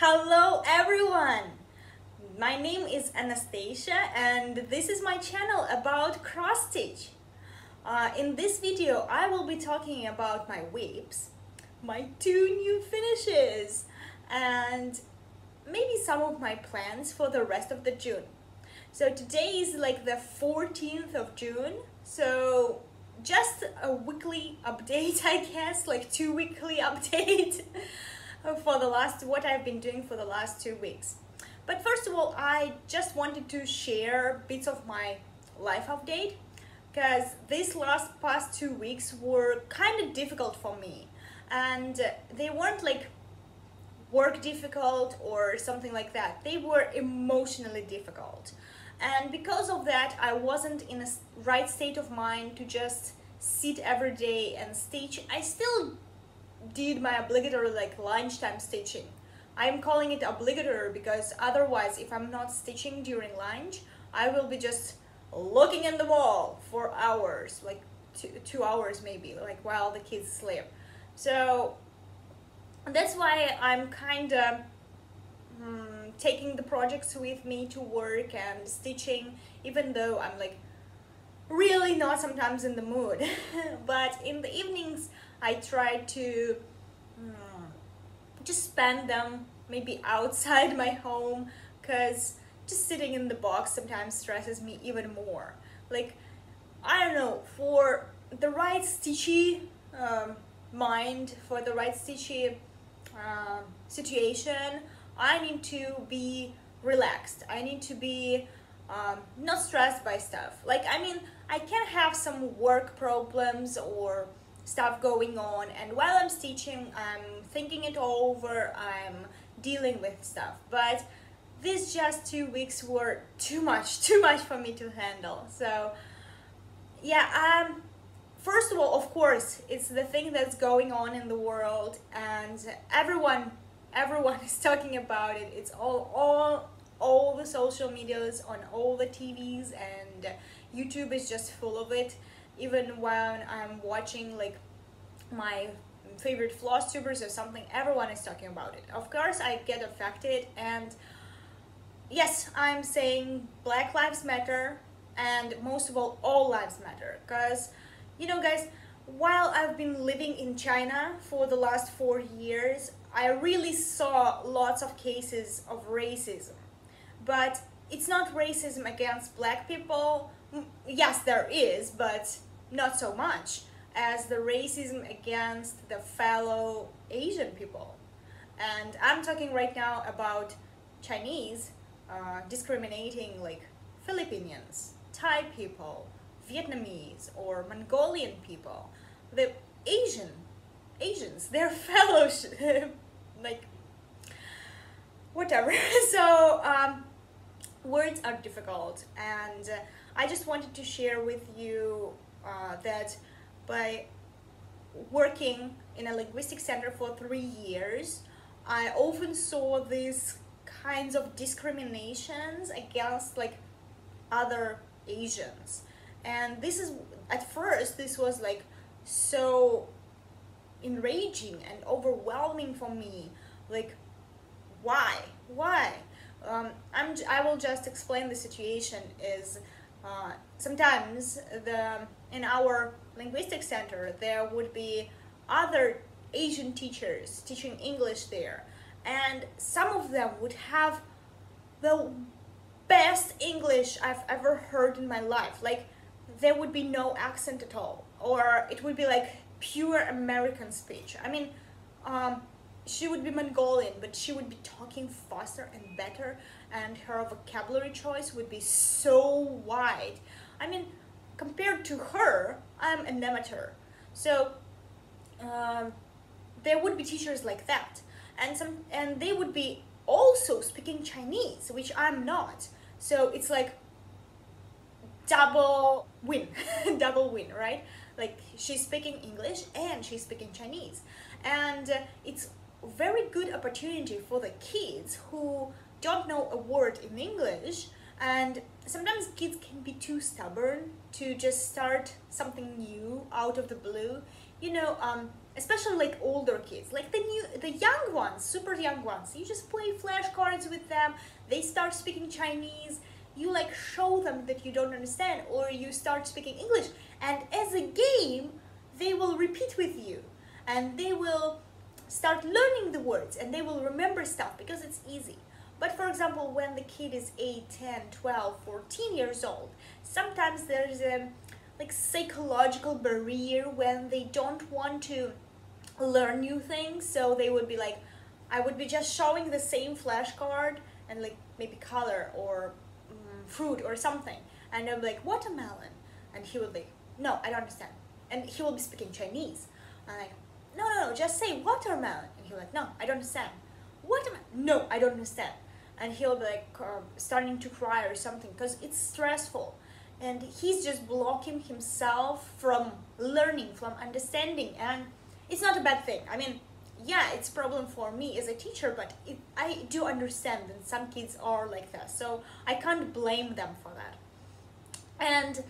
Hello everyone! My name is Anastasia and this is my channel about cross stitch. Uh, in this video I will be talking about my WIPs, my two new finishes and maybe some of my plans for the rest of the June. So today is like the 14th of June so just a weekly update I guess like two weekly update for the last what I've been doing for the last two weeks. But first of all I just wanted to share bits of my life update because these last past two weeks were kind of difficult for me. And they weren't like work difficult or something like that. They were emotionally difficult. And because of that I wasn't in a right state of mind to just sit every day and stitch. I still did my obligatory like lunchtime stitching. I'm calling it obligatory because otherwise if I'm not stitching during lunch I will be just looking in the wall for hours like two, two hours maybe like while the kids sleep. So that's why I'm kind of um, taking the projects with me to work and stitching even though I'm like really not sometimes in the mood. But in the evenings I try to um, just spend them maybe outside my home because just sitting in the box sometimes stresses me even more like I don't know for the right stitchy um, mind for the right stitchy um, situation I need to be relaxed. I need to be um, not stressed by stuff. Like, I mean, I can have some work problems or stuff going on and while I'm stitching, I'm thinking it over, I'm dealing with stuff. But these just two weeks were too much, too much for me to handle. So, yeah, um, first of all, of course, it's the thing that's going on in the world and everyone everyone is talking about it it's all all all the social medias on all the tvs and youtube is just full of it even when i'm watching like my favorite floss tubers or something everyone is talking about it of course i get affected and yes i'm saying black lives matter and most of all all lives matter because you know guys while I've been living in China for the last four years, I really saw lots of cases of racism. But it's not racism against black people. Yes, there is, but not so much as the racism against the fellow Asian people. And I'm talking right now about Chinese uh, discriminating like Filipinos, Thai people, Vietnamese or Mongolian people, the Asian, Asians, their fellowship, like, whatever. so, um, words are difficult and uh, I just wanted to share with you uh, that by working in a linguistic center for three years, I often saw these kinds of discriminations against like other Asians. And this is at first this was like so enraging and overwhelming for me. Like why? Why? Um, I'm, I will just explain the situation is uh, sometimes the in our linguistic center there would be other Asian teachers teaching English there and some of them would have the best English I've ever heard in my life like there would be no accent at all or it would be like pure American speech. I mean, um, she would be Mongolian, but she would be talking faster and better and her vocabulary choice would be so wide. I mean, compared to her, I'm an amateur. So, um, there would be teachers like that. And some, and they would be also speaking Chinese, which I'm not. So it's like double win double win right like she's speaking english and she's speaking chinese and uh, it's very good opportunity for the kids who don't know a word in english and sometimes kids can be too stubborn to just start something new out of the blue you know um, especially like older kids. Like the new the young ones super young ones you just play flashcards with them they start speaking chinese you like show them that you don't understand or you start speaking english and as a game they will repeat with you and they will start learning the words and they will remember stuff because it's easy but for example when the kid is 8 10 12 14 years old sometimes there's a like psychological barrier when they don't want to learn new things. So they would be like i would be just showing the same flashcard and like maybe color or um, fruit or something. And i'm like watermelon. And he would like no i don't understand. And he will be speaking chinese. I'm like no no no just say watermelon. And he'll like no i don't understand. Watermelon no i don't understand and he'll be like uh, starting to cry or something because it's stressful and he's just blocking himself from learning from understanding and it's not a bad thing. I mean, yeah, it's problem for me as a teacher, but it, I do understand that some kids are like that, so I can't blame them for that. And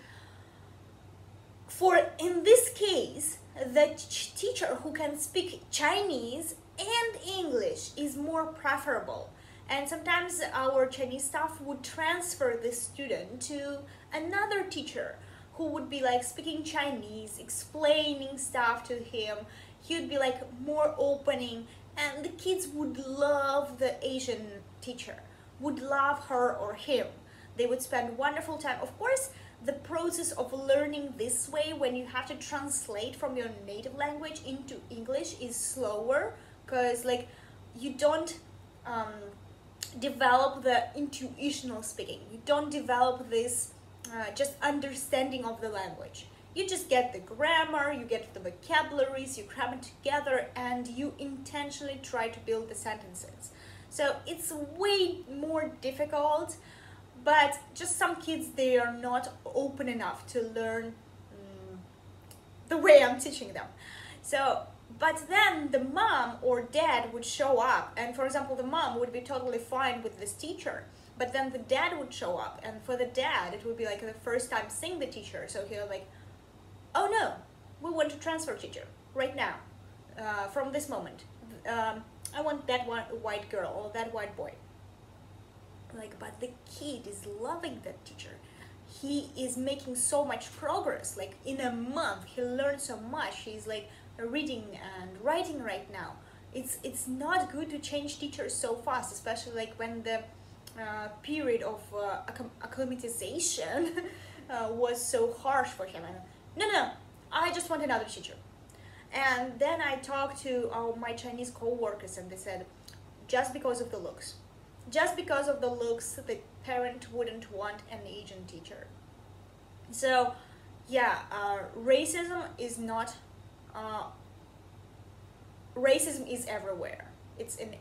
for in this case, the teacher who can speak Chinese and English is more preferable. And sometimes our Chinese staff would transfer the student to another teacher who would be like speaking Chinese, explaining stuff to him, he would be like more opening and the kids would love the Asian teacher, would love her or him. They would spend wonderful time. Of course, the process of learning this way when you have to translate from your native language into English is slower because like you don't um, develop the intuitional speaking. You don't develop this uh, just understanding of the language you just get the grammar, you get the vocabularies, you cram it together, and you intentionally try to build the sentences. So it's way more difficult, but just some kids, they are not open enough to learn um, the way I'm teaching them. So, but then the mom or dad would show up, and for example, the mom would be totally fine with this teacher, but then the dad would show up, and for the dad, it would be like the first time seeing the teacher, so he'll like, oh no, we want to transfer teacher right now, uh, from this moment. Um, I want that one white girl or that white boy. Like, but the kid is loving that teacher. He is making so much progress. Like in a month, he learned so much. He's like reading and writing right now. It's it's not good to change teachers so fast, especially like when the uh, period of uh, acclimatization uh, was so harsh for him. And no, no, I just want another teacher. And then I talked to uh, my Chinese co-workers and they said, just because of the looks. Just because of the looks, the parent wouldn't want an Asian teacher. So, yeah, uh, racism is not, uh, racism is everywhere. It's in,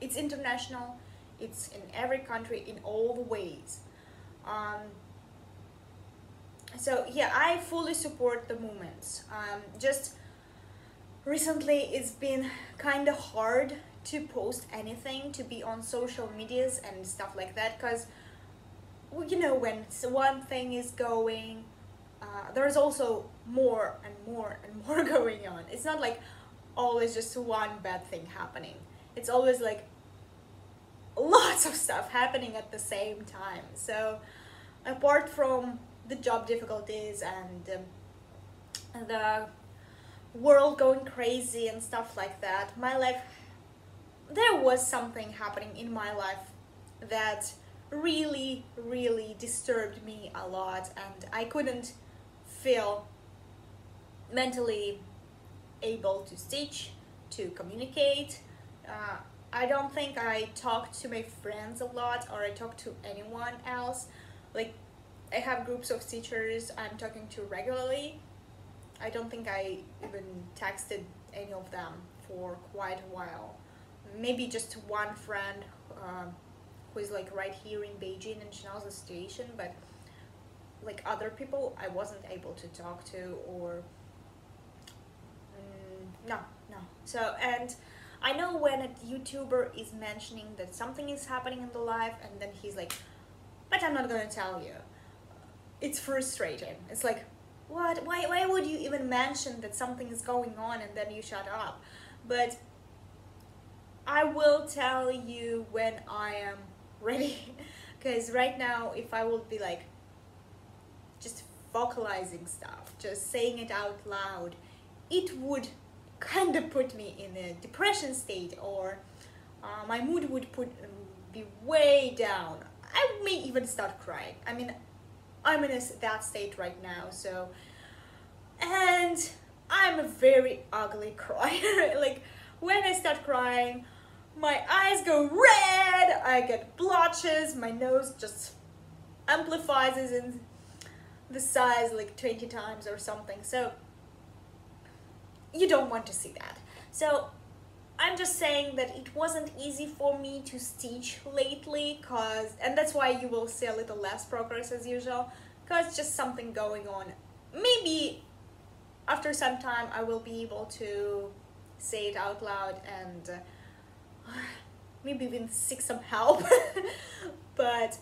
it's international, it's in every country in all the ways. Um, so yeah i fully support the movements um, just recently it's been kind of hard to post anything to be on social medias and stuff like that because you know when one thing is going uh, there's also more and more and more going on. It's not like always just one bad thing happening. It's always like lots of stuff happening at the same time. So apart from the job difficulties and, um, the world going crazy and stuff like that, my life, there was something happening in my life that really, really disturbed me a lot and I couldn't feel mentally able to stitch, to communicate. Uh, I don't think I talk to my friends a lot or I talk to anyone else. Like I have groups of teachers I'm talking to regularly. I don't think I even texted any of them for quite a while. Maybe just one friend uh, who is like right here in Beijing and she knows the situation, but like other people I wasn't able to talk to or mm, no, no. So, and I know when a YouTuber is mentioning that something is happening in the life and then he's like, but I'm not gonna tell you it's frustrating. It's like, what why, why would you even mention that something is going on and then you shut up but i will tell you when i am ready because right now if i would be like vocalizing stuff just saying it out loud it would kind of put me in a depression state or uh, my mood would put um, be way down. I may even start crying. I mean i'm in a, that state right now so and i'm a very ugly crier. Like when i start crying my eyes go red i get blotches my nose just amplifies in the size like 20 times or something so you don't want to see that. So I'm just saying that it wasn't easy for me to stitch lately cause and that's why you will see a little less progress as usual because just something going on. Maybe after some time I will be able to say it out loud and uh, maybe even seek some help but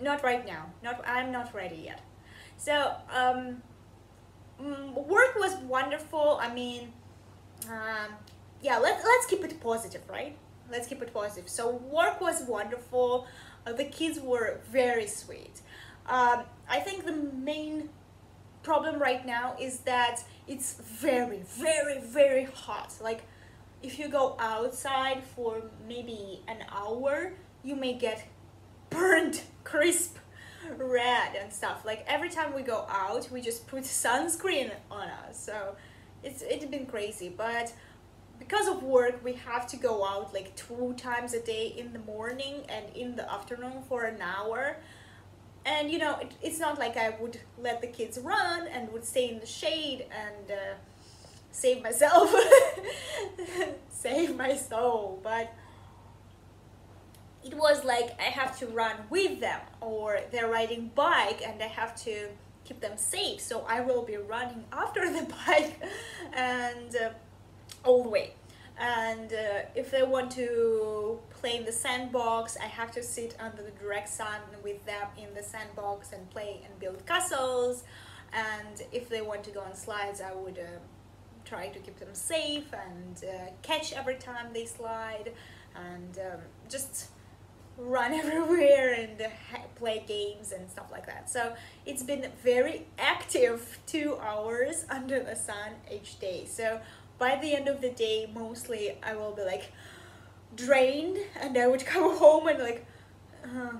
not right now not I'm not ready yet so um, mm, work was wonderful. I mean, um, yeah, let, let's keep it positive, right? Let's keep it positive. So work was wonderful. Uh, the kids were very sweet. Um, I think the main problem right now is that it's very, very, very hot. Like if you go outside for maybe an hour, you may get burned crisp red and stuff. Like every time we go out, we just put sunscreen on us. So it's it's been crazy, but because of work, we have to go out like two times a day in the morning and in the afternoon for an hour. And you know, it, it's not like I would let the kids run and would stay in the shade and uh, save myself, save my soul, but it was like I have to run with them or they're riding bike and I have to keep them safe so I will be running after the bike and uh, all the way. And uh, if they want to play in the sandbox I have to sit under the direct sun with them in the sandbox and play and build castles. And if they want to go on slides I would uh, try to keep them safe and uh, catch every time they slide. And um, just run everywhere and play games and stuff like that. So it's been very active two hours under the sun each day. So by the end of the day, mostly I will be like drained and I would come home and like, uh,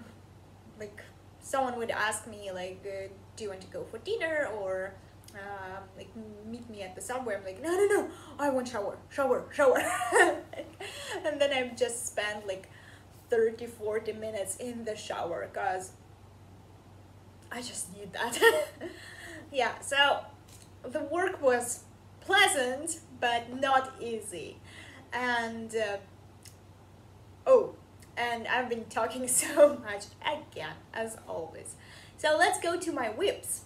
like someone would ask me like, uh, do you want to go for dinner or uh, like meet me at the subway. I'm like, no, no, no, I want shower, shower, shower. and then I've just spent like 30 40 minutes in the shower because I just need that. Yeah so the work was pleasant but not easy. And uh, oh and I've been talking so much again as always. So let's go to my WIPs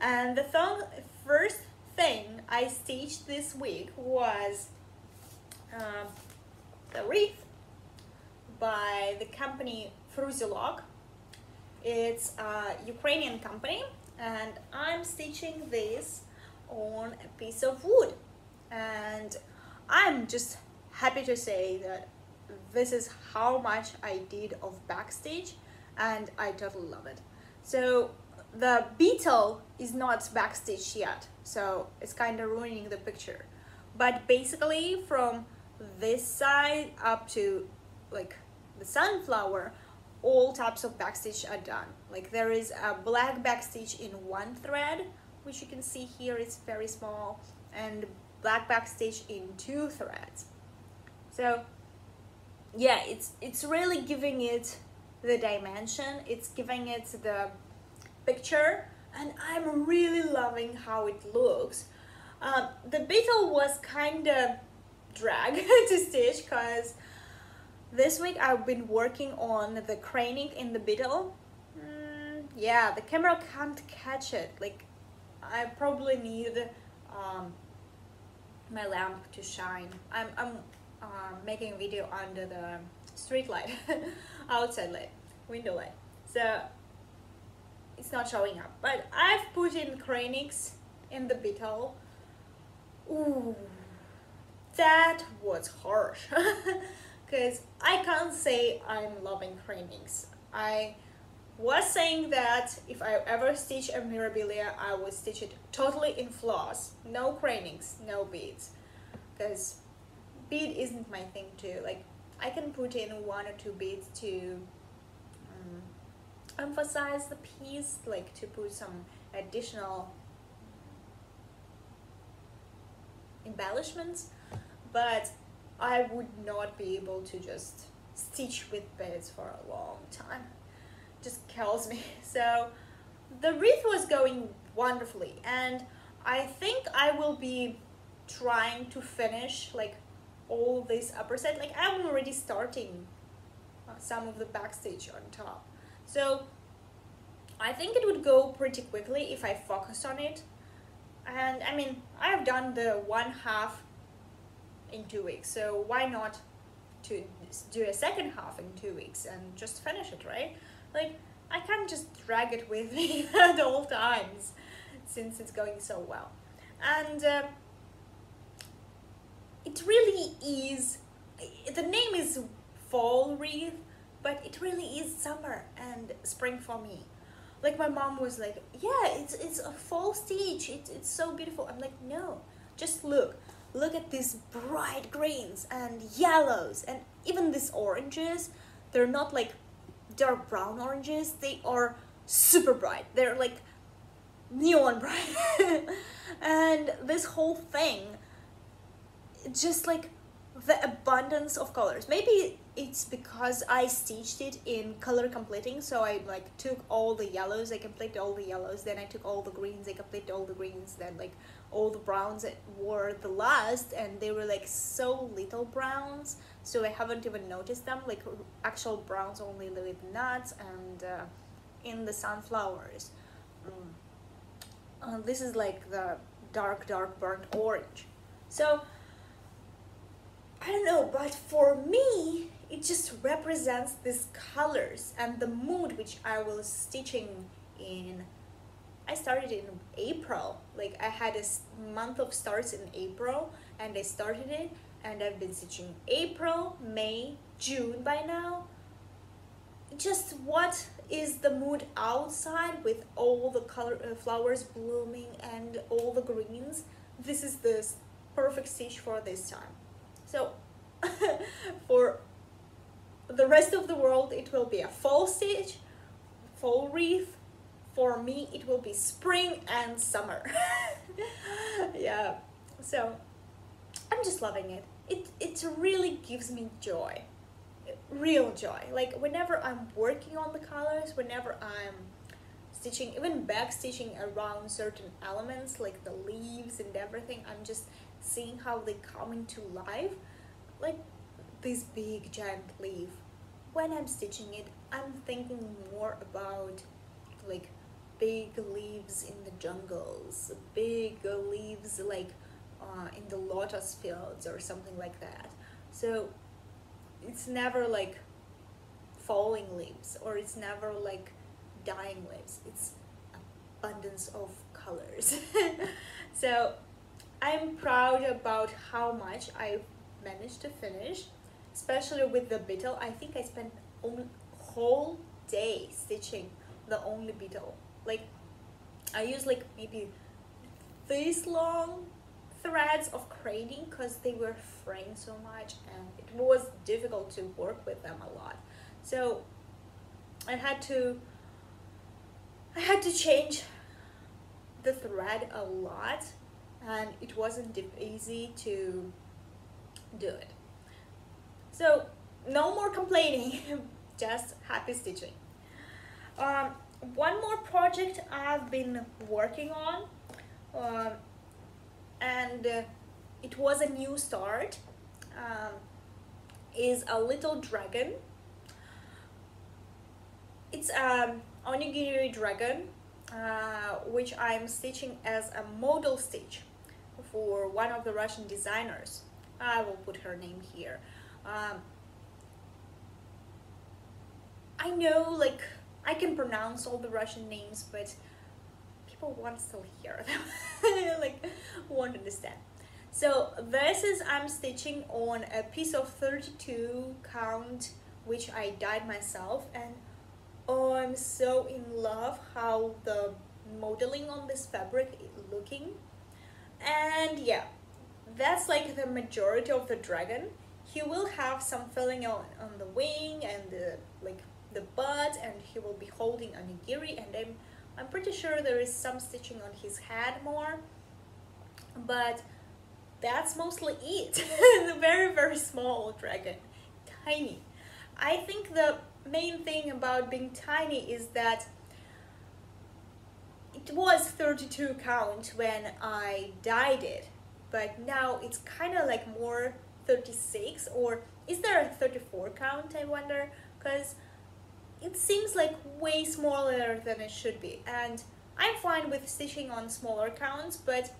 and the th first thing I stitched this week was um, the wreath by the company Fruzel_ok. It's a Ukrainian company and I'm stitching this on a piece of wood and I'm just happy to say that this is how much I did of backstitch and I totally love it. So the beetle is not backstitched yet so it's kind of ruining the picture but basically from this side up to like the sunflower, all types of backstitch are done. Like there is a black backstitch in one thread, which you can see here, it's very small, and black backstitch in two threads. So yeah, it's, it's really giving it the dimension, it's giving it the picture, and I'm really loving how it looks. Uh, the beetle was kind of drag to stitch because this week I've been working on the Kreinik in the beetle. Mm, yeah, the camera can't catch it. Like, I probably need um, my lamp to shine. I'm, I'm uh, making a video under the street light, outside light, window light. So, it's not showing up but I've put in Kreiniks in the beetle ooh that was harsh because I can't say I'm loving Kreiniks I was saying that if I ever stitch a Mirabilia I would stitch it totally in floss. No Kreiniks no beads. Because bead isn't my thing too. Like I can put in one or two beads to um, emphasize the piece like to put some additional embellishments. But I would not be able to just stitch with beads for a long time. Just kills me. So the wreath was going wonderfully and I think I will be trying to finish like all this upper set. Like I'm already starting uh, some of the backstitch on top. So I think it would go pretty quickly if I focus on it. And I mean I've done the one half in two weeks. So why not to do a second half in two weeks and just finish it right? Like I can't just drag it with me at all times since it's going so well. And uh, it really is the name is fall wreath but it really is summer and spring for me. Like my mom was like yeah it's it's a fall stitch it's, it's so beautiful. I'm like no just look look at these bright greens and yellows and even these oranges. They're not like dark brown oranges. They are super bright. They're like neon bright. And this whole thing just like the abundance of colors. Maybe it's because I stitched it in color completing so I like took all the yellows. I completed all the yellows then I took all the greens. I completed all the greens then like all the browns were the last and they were like so little browns so I haven't even noticed them like actual browns only with nuts and uh, in the sunflowers mm. uh, this is like the dark dark burnt orange so I don't know, but for me, it just represents these colors and the mood which I was stitching in. I started in April, like I had a month of starts in April and I started it and I've been stitching April, May, June by now. Just what is the mood outside with all the color uh, flowers blooming and all the greens. This is the perfect stitch for this time. So for the rest of the world, it will be a fall stitch, fall wreath. For me, it will be spring and summer. yeah, so I'm just loving it. It, it really gives me joy, real joy. Like whenever I'm working on the colors, whenever I'm stitching, even back stitching around certain elements like the leaves and everything, I'm just seeing how they come into life like this big giant leaf when I'm stitching it I'm thinking more about like big leaves in the jungles big leaves like uh, in the lotus fields or something like that. So it's never like falling leaves or it's never like dying leaves. It's abundance of colors. So I'm proud about how much I've managed to finish especially with the beetle. I think I spent a whole day stitching the only beetle like I used like maybe this long threads of Kreinik because they were fraying so much and it was difficult to work with them a lot so I had to I had to change the thread a lot and it wasn't easy to do it. So no more complaining, just happy stitching. Um, one more project I've been working on um, and uh, it was a new start um, is a little dragon. It's a onigiri dragon uh, which I'm stitching as a model stitch for one of the Russian designers. I will put her name here. Um, I know like I can pronounce all the Russian names, but people want to still hear them, like won't understand. So this is I'm stitching on a piece of 32 count which I dyed myself and oh I'm so in love how the modeling on this fabric is looking. And yeah that's like the majority of the dragon. He will have some filling on, on the wing and the like the butt and he will be holding a nigiri and I'm, I'm pretty sure there is some stitching on his head more but that's mostly it. The very very small dragon tiny. I think the main thing about being tiny is that it was 32 count when I dyed it but now it's kind of like more 36 or is there a 34 count I wonder? Because it seems like way smaller than it should be and I'm fine with stitching on smaller counts but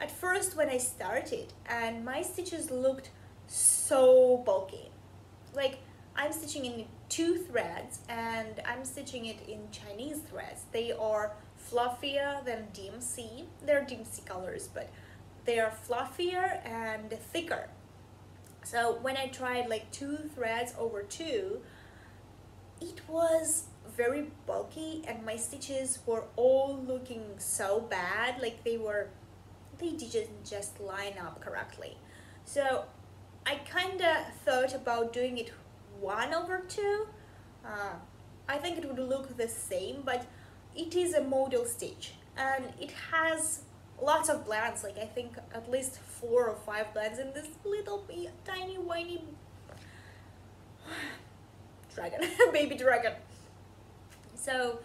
at first when I started and my stitches looked so bulky. Like I'm stitching in two threads and I'm stitching it in Chinese threads. They are fluffier than DMC they're DMC colors but they are fluffier and thicker. So when I tried like two threads over two it was very bulky and my stitches were all looking so bad like they were they didn't just line up correctly. So I kind of thought about doing it one over two. Uh, I think it would look the same but it is a model stitch and it has lots of blends like I think at least four or five blends in this little tiny whiny dragon baby dragon. So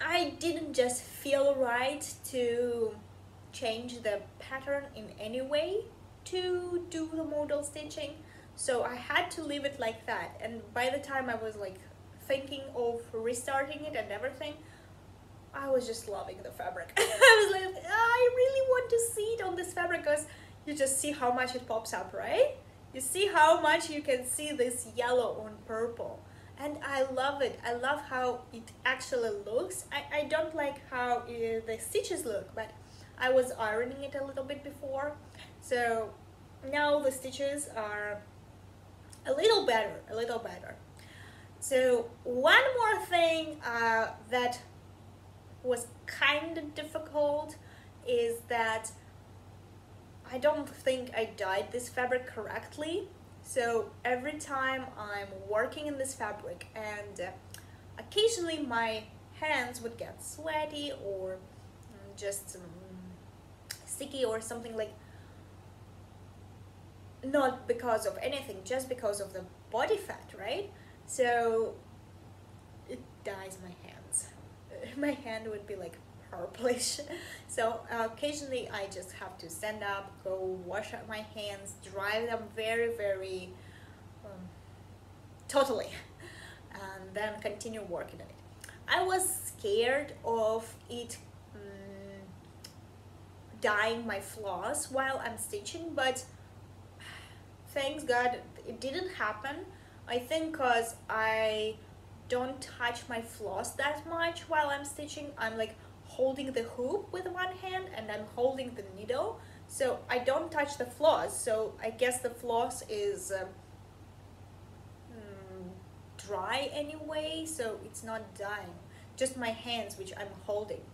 I didn't just feel right to change the pattern in any way to do the model stitching. So I had to leave it like that. And by the time I was like thinking of restarting it and everything I was just loving the fabric. I was like I really want to see it on this fabric because you just see how much it pops up right you see how much you can see this yellow on purple and I love it. I love how it actually looks. I, I don't like how uh, the stitches look, but I was ironing it a little bit before. So now the stitches are a little better, a little better. So one more thing uh, that was kind of difficult is that I don't think I dyed this fabric correctly. So every time I'm working in this fabric and uh, occasionally my hands would get sweaty or um, just um, sticky or something like not because of anything just because of the body fat right so it dyes my hands my hand would be like purplish so uh, occasionally I just have to stand up go wash up my hands dry them very very um, totally and then continue working on it. I was scared of it um, dyeing my floss while I'm stitching but thanks God it didn't happen. I think cause I don't touch my floss that much while I'm stitching. I'm like holding the hoop with one hand and I'm holding the needle. So I don't touch the floss. So I guess the floss is um, mm, dry anyway so it's not drying just my hands which I'm holding.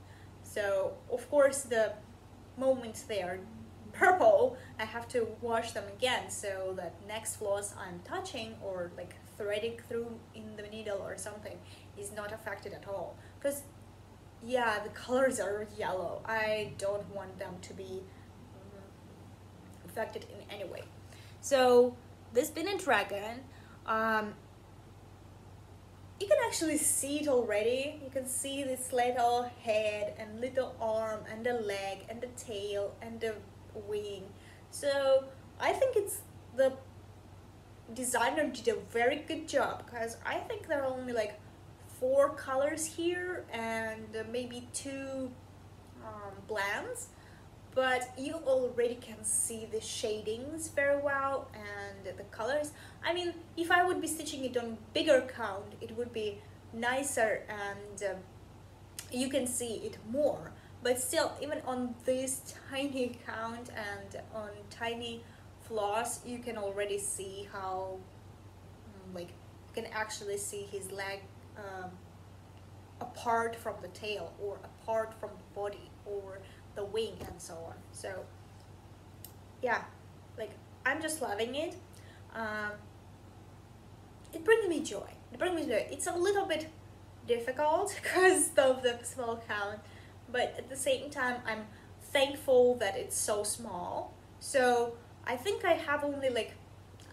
So of course the moments they are purple I have to wash them again so that next floss I'm touching or like threading through in the needle or something is not affected at all. Because yeah, the colors are yellow. I don't want them to be affected in any way. So this Spinning Dragon, um, you can actually see it already. You can see this little head and little arm and the leg and the tail and the wing. So I think it's the designer did a very good job because I think there are only like four colors here and maybe two um, blends. But you already can see the shadings very well and the colors. I mean if I would be stitching it on bigger count it would be nicer and um, you can see it more. But still even on this tiny count and on tiny floss you can already see how mm, like you can actually see his leg um, apart from the tail or apart from the body or the wing and so on. So yeah like I'm just loving it. Um, it brings me joy. It brings me joy. It's a little bit difficult because of the small count but at the same time I'm thankful that it's so small. So I think I have only like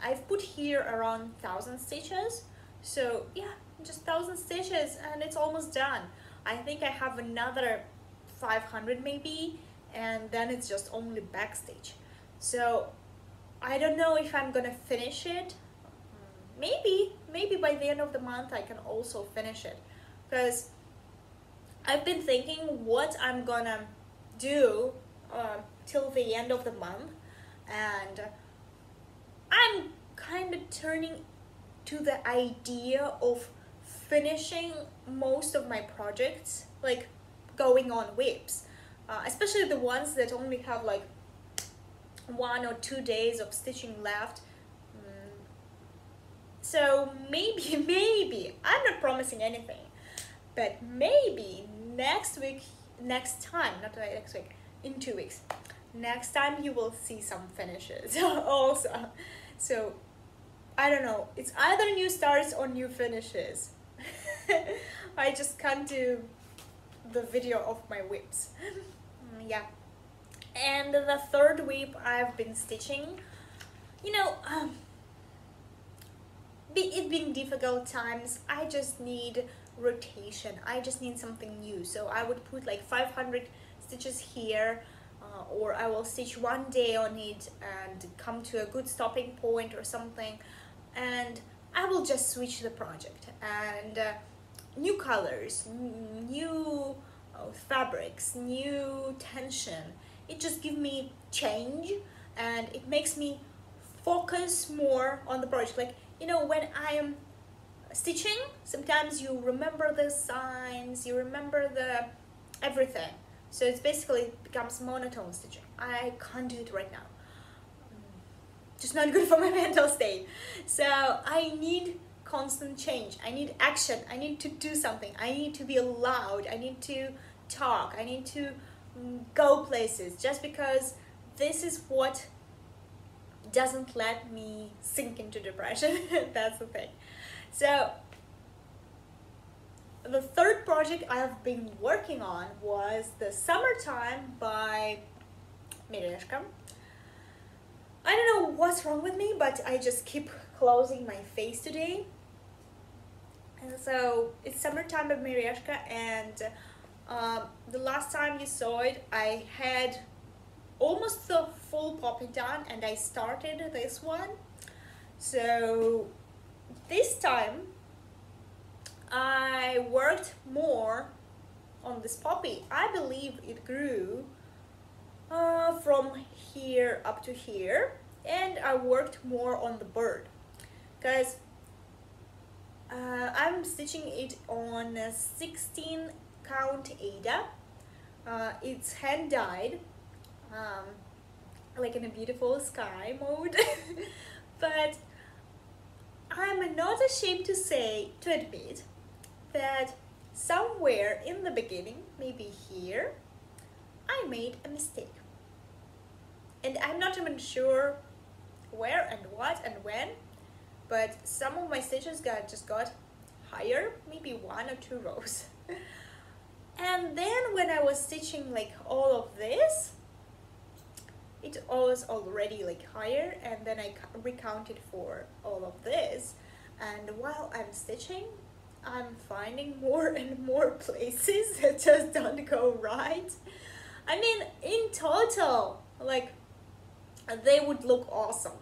I've put here around thousand stitches so yeah just thousand stitches and it's almost done. I think I have another 500 maybe and then it's just only backstitch so I don't know if I'm gonna finish it. Maybe maybe by the end of the month I can also finish it. Because I've been thinking what I'm gonna do uh, till the end of the month and I'm kind of turning to the idea of finishing most of my projects like going on WIPs uh, especially the ones that only have like one or two days of stitching left. Mm. so maybe maybe I'm not promising anything but maybe next week next time not next week in two weeks next time you will see some finishes also. So I don't know. It's either new starts or new finishes. I just can't do the video of my WIPs mm, yeah. And the third WIP I've been stitching you know um, it being difficult times. I just need rotation. I just need something new. So I would put like 500 stitches here uh, or I will stitch one day on it and come to a good stopping point or something and I will just switch the project. And uh, new colors new uh, fabrics new tension. It just gives me change and it makes me focus more on the project. Like you know when I am stitching sometimes you remember the signs you remember the everything. So it's basically becomes monotone stitching. I can't do it right now just not good for my mental state. So I need constant change. I need action. I need to do something. I need to be loud. I need to talk. I need to mm, go places just because this is what doesn't let me sink into depression. That's the thing. So the third project I have been working on was the Summertime by Merejka. I don't know what's wrong with me, but I just keep closing my face today. And so it's Summertime by Merejka and um, the last time you saw it, I had almost the full poppy done and I started this one. So this time I worked more on this poppy. I believe it grew uh, from here up to here and I worked more on the bird because uh, I'm stitching it on a 16 count Aida. Uh, it's hand dyed um, like in a beautiful sky mode but I'm not ashamed to say, to admit, that somewhere in the beginning, maybe here, I made a mistake. And I'm not even sure where and what and when, but some of my stitches got just got higher, maybe one or two rows. and then when I was stitching like all of this, it was already like higher and then I recounted for all of this and while I'm stitching I'm finding more and more places that just don't go right I mean in total like they would look awesome.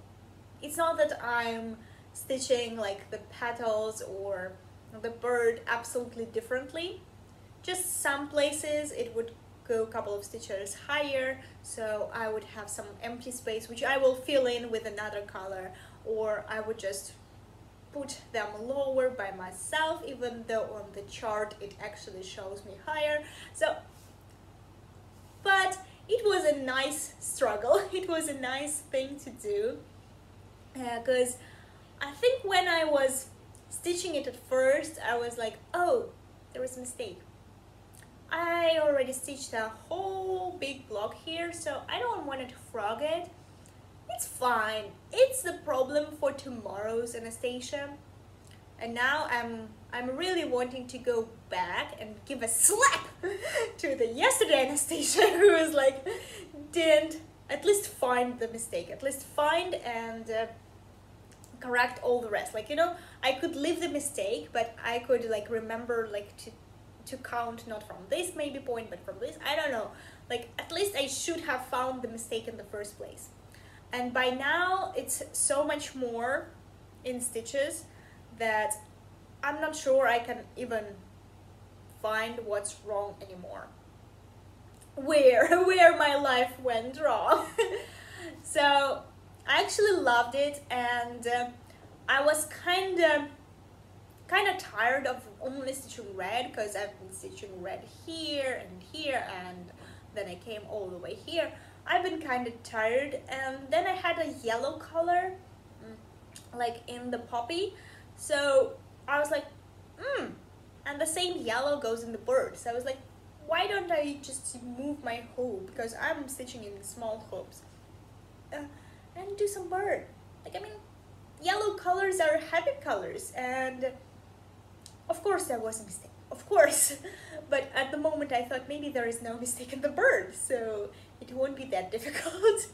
It's not that I'm stitching like the petals or the bird absolutely differently. Just some places it would go a couple of stitches higher so I would have some empty space which I will fill in with another color or I would just put them lower by myself even though on the chart it actually shows me higher. So but it was a nice struggle it was a nice thing to do because uh, I think when I was stitching it at first I was like oh there was a mistake I already stitched a whole big block here so I don't want to frog it it's fine. It's the problem for tomorrow's Anastasia. And now I'm I'm really wanting to go back and give a slap to the yesterday Anastasia who was like didn't at least find the mistake, at least find and uh, correct all the rest. Like you know, I could leave the mistake, but I could like remember like to to count not from this maybe point, but from this. I don't know. Like at least I should have found the mistake in the first place and by now it's so much more in stitches that I'm not sure I can even find what's wrong anymore. Where where my life went wrong. So I actually loved it and uh, I was kind of kind of tired of only stitching red because I've been stitching red here and here and then I came all the way here. I've been kind of tired and then I had a yellow color mm, like in the poppy. So I was like hmm and the same yellow goes in the bird. So I was like why don't I just move my hoop? Because I'm stitching in small hoops uh, and do some bird. Like I mean yellow colors are happy colors and of course there was a mistake. Of course. But at the moment I thought maybe there is no mistake in the bird so it won't be that difficult.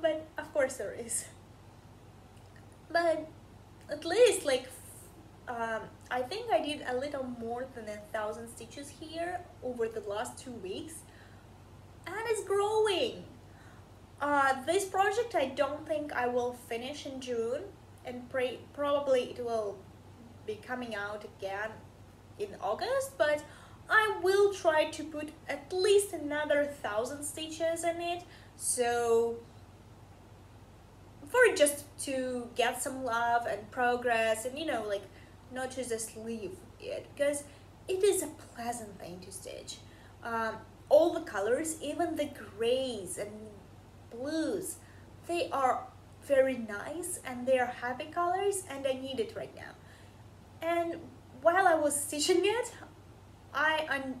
But of course there is. But at least like um, I think I did a little more than a thousand stitches here over the last two weeks and it's growing. Uh, this project I don't think I will finish in June and pray probably it will be coming out again in August but I will try to put at least another thousand stitches in it so for just to get some love and progress and you know like not to just leave it because it is a pleasant thing to stitch um, all the colors even the grays and blues they are very nice and they are happy colors and I need it right now and while I was stitching it I un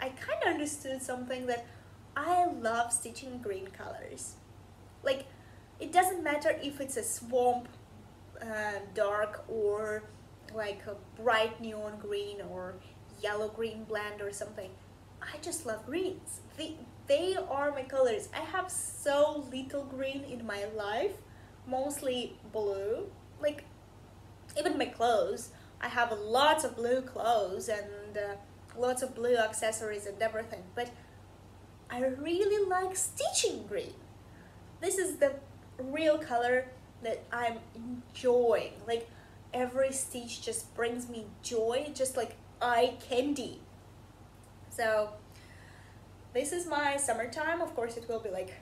I kind of understood something that I love stitching green colors. Like, it doesn't matter if it's a swamp uh, dark or like a bright neon green or yellow green blend or something. I just love greens. They, they are my colors. I have so little green in my life, mostly blue. Like, even my clothes. I have lots of blue clothes and uh, lots of blue accessories and everything, but I really like stitching green. This is the real color that I'm enjoying. Like every stitch just brings me joy, just like eye candy. So this is my summertime. Of course it will be like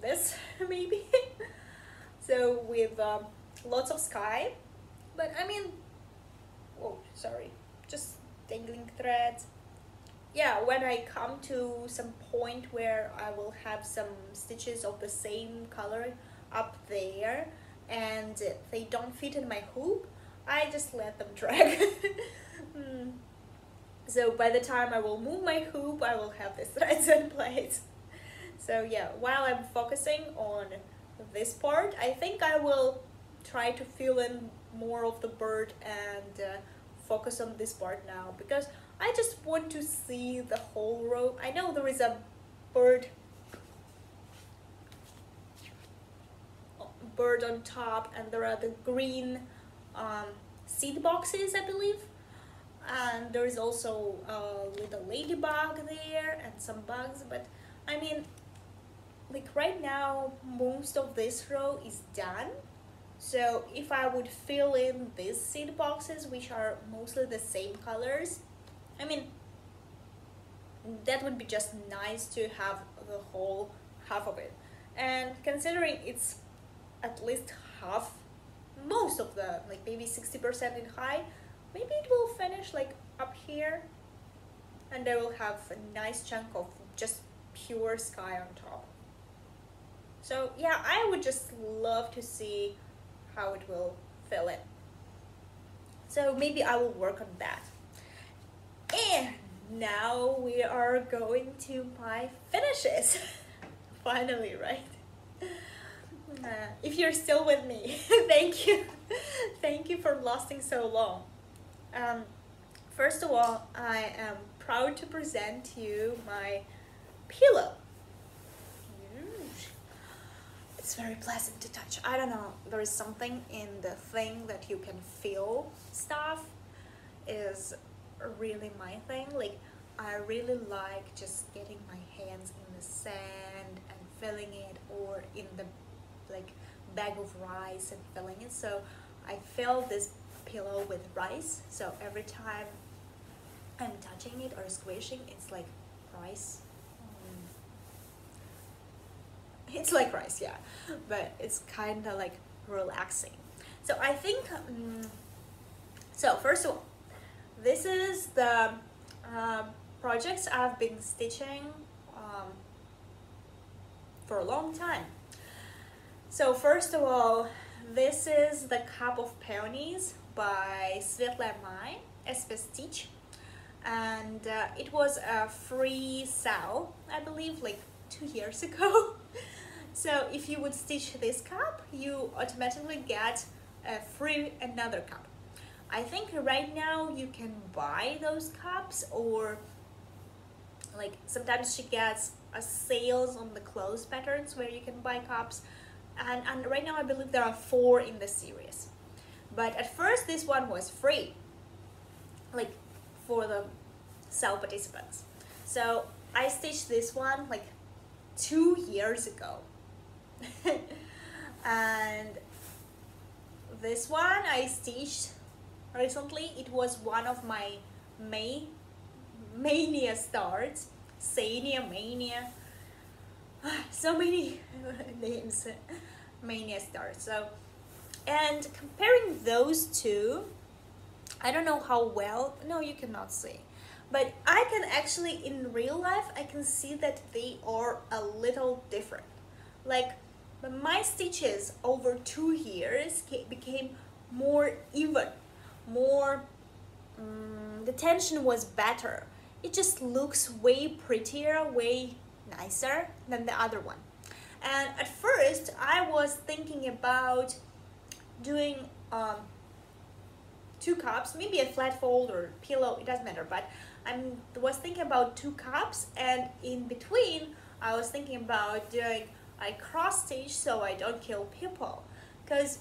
this maybe. so with um, lots of sky, but I mean, oh sorry, just dangling threads yeah when I come to some point where I will have some stitches of the same color up there and they don't fit in my hoop I just let them drag mm. so by the time I will move my hoop I will have this threads in place so yeah while I'm focusing on this part I think I will try to fill in more of the bird and uh, focus on this part now because I just want to see the whole row. I know there is a bird bird on top and there are the green um, seed boxes I believe and there is also a little ladybug there and some bugs but I mean like right now most of this row is done so if I would fill in these seed boxes, which are mostly the same colors, I mean, that would be just nice to have the whole half of it. And considering it's at least half most of the like maybe 60% in high. Maybe it will finish like up here and I will have a nice chunk of just pure sky on top. So yeah I would just love to see how it will fill in. So maybe I will work on that. And now we are going to my finishes. Finally right uh, if you're still with me thank you. Thank you for lasting so long. Um, first of all I am proud to present to you my pillow. It's very pleasant to touch. I don't know there is something in the thing that you can feel stuff is really my thing. Like I really like just getting my hands in the sand and feeling it or in the like bag of rice and filling it. So I fill this pillow with rice. So every time I'm touching it or squishing it's like rice. Mm. it's like rice yeah. But it's kind of like relaxing. So I think um, so first of all this is the uh, projects I've been stitching um, for a long time. So first of all, this is the Cup of Peonies by Svetlana Mai, SP Stitch. And uh, it was a free SAL, I believe, like two years ago. so if you would stitch this cup, you automatically get a free another cup. I think right now you can buy those cups or like sometimes she gets a sales on the clothes patterns where you can buy cups and, and right now I believe there are four in the series. But at first this one was free like for the SAL participants. So I stitched this one like two years ago. And this one I stitched recently. It was one of my May mania starts. Sania mania so many names mania starts so and comparing those two I don't know how well no you cannot see but I can actually in real life I can see that they are a little different. Like my stitches over two years became more even more um, the tension was better. It just looks way prettier way nicer than the other one. And at first I was thinking about doing um, two cups maybe a flat fold or pillow it doesn't matter but I was thinking about two cups and in between I was thinking about doing a cross stitch so I don't kill people. Because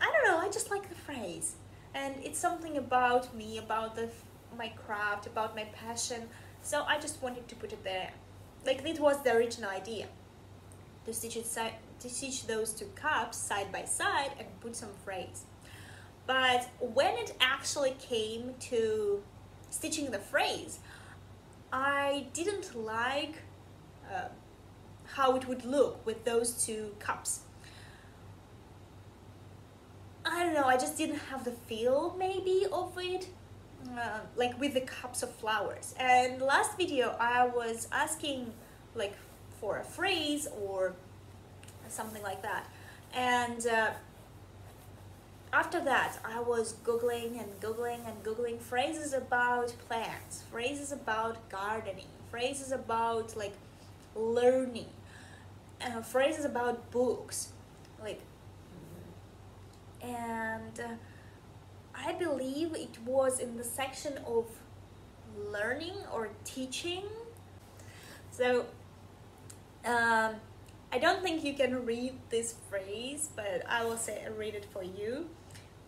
I don't know I just like the phrase. And it's something about me about the my craft about my passion so I just wanted to put it there like it was the original idea. To stitch it to stitch those two cups side by side and put some phrase but when it actually came to stitching the phrase I didn't like uh, how it would look with those two cups. I don't know, I just didn't have the feel maybe of it, uh, like with the cups of flowers. And last video I was asking like for a phrase or something like that. And uh, after that I was googling and googling and googling phrases about plants, phrases about gardening, phrases about like learning, uh, phrases about books, like and uh, I believe it was in the section of learning or teaching. So um, I don't think you can read this phrase but I will say I read it for you.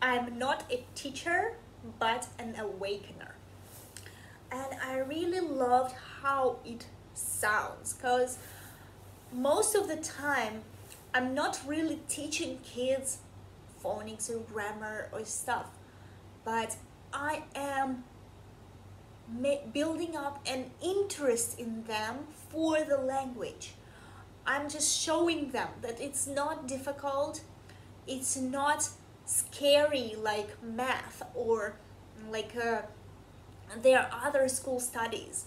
I'm not a teacher but an awakener. And I really loved how it sounds because most of the time I'm not really teaching kids phonics or grammar or stuff but I am building up an interest in them for the language I'm just showing them that it's not difficult it's not scary like math or like uh, their other school studies.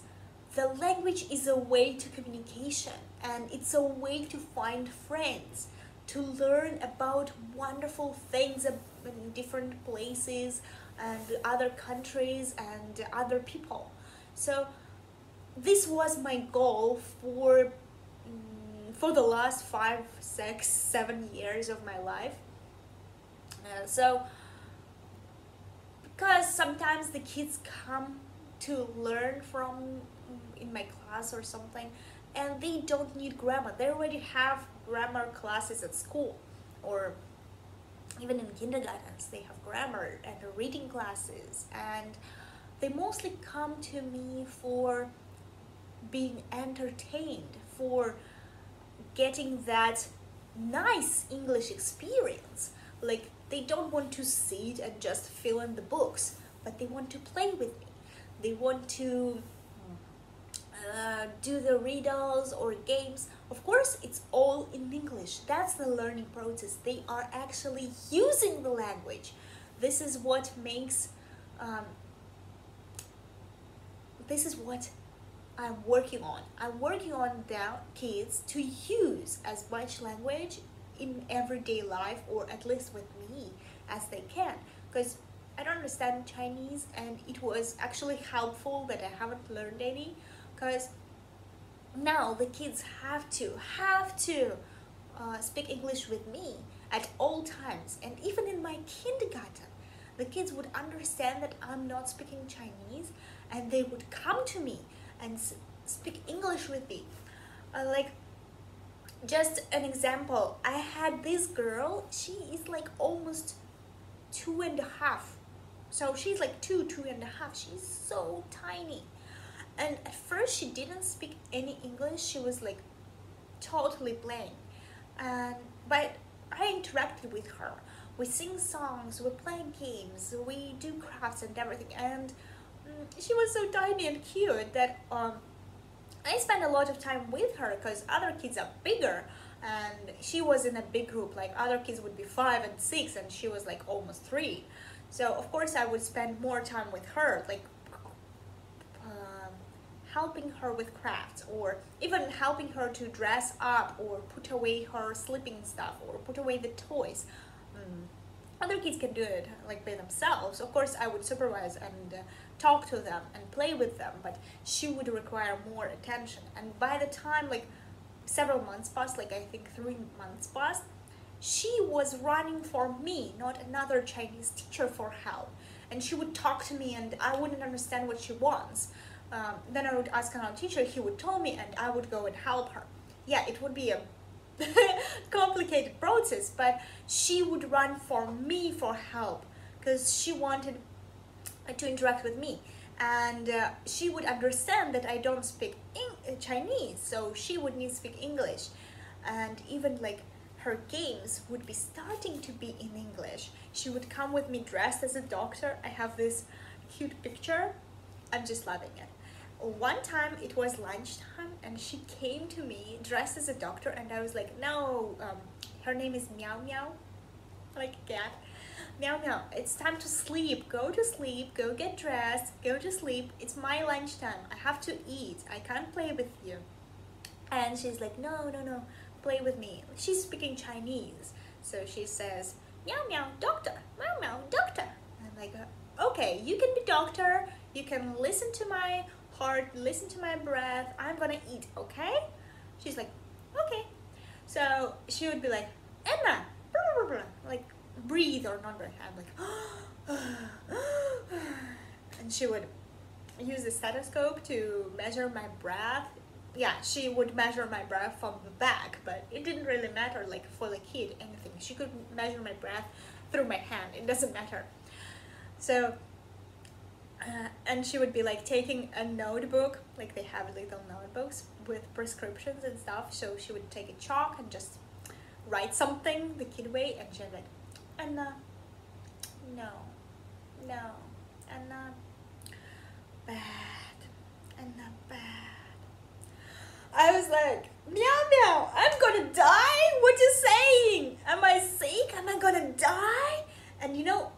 The language is a way to communication and it's a way to find friends, to learn about wonderful things in different places and other countries and other people. So this was my goal for mm, for the last five, six, seven years of my life. Uh, so because sometimes the kids come to learn from mm, in my class or something and they don't need grammar they already have grammar classes at school or even in kindergartens they have grammar and reading classes and they mostly come to me for being entertained for getting that nice English experience. Like they don't want to sit and just fill in the books but they want to play with me. They want to uh, do the riddles or games of course it's all in English. That's the learning process. They are actually using the language. This is what makes um, this is what I'm working on. I'm working on the kids to use as much language in everyday life or at least with me as they can. Because I don't understand Chinese and it was actually helpful that I haven't learned any because now the kids have to have to uh, speak English with me at all times. And even in my kindergarten the kids would understand that I'm not speaking Chinese and they would come to me and speak English with me. Uh, like just an example I had this girl she is like almost two and a half. So she's like two two and a half. She's so tiny and at first she didn't speak any English. She was like totally plain and but I interacted with her. We sing songs we play games we do crafts and everything. And mm, she was so tiny and cute that um I spent a lot of time with her because other kids are bigger. And she was in a big group. Like other kids would be five and six and she was like almost three. So of course I would spend more time with her. Like helping her with crafts or even helping her to dress up or put away her sleeping stuff or put away the toys. Mm. other kids can do it like by themselves. Of course I would supervise and uh, talk to them and play with them but she would require more attention. And by the time like several months passed like I think three months passed she was running for me not another Chinese teacher for help. And she would talk to me and I wouldn't understand what she wants um, then I would ask another teacher he would tell me and I would go and help her. Yeah it would be a complicated process but she would run for me for help because she wanted to interact with me. And uh, she would understand that I don't speak uh, Chinese so she would need to speak English. And even like her games would be starting to be in English. She would come with me dressed as a doctor. I have this cute picture. I'm just loving it one time it was lunchtime and she came to me dressed as a doctor and I was like no um, her name is Meow Meow like a cat Meow meow, it's time to sleep. Go to sleep, go get dressed, go to sleep. It's my lunchtime. I have to eat. I can't play with you. And she's like, no, no, no, play with me. She's speaking Chinese. So she says, meow meow, doctor, meow meow, doctor. And I'm like, okay, you can be doctor. You can listen to my heart, listen to my breath. I'm gonna eat, okay? She's like, okay. So she would be like, Emma, blah, blah, blah, like breathe or not breathe. I'm like, and she would use the stethoscope to measure my breath. Yeah, she would measure my breath from the back, but it didn't really matter like for the kid, anything. She could measure my breath through my hand. It doesn't matter. So, uh, and she would be like taking a notebook, like they have little notebooks with prescriptions and stuff. So she would take a chalk and just write something the kid way, and she'd like, Anna. No. No. Anna. Bad. Anna bad. I was like, meow meow, I'm gonna die? What you saying? Am I sick? Am I gonna die? and you know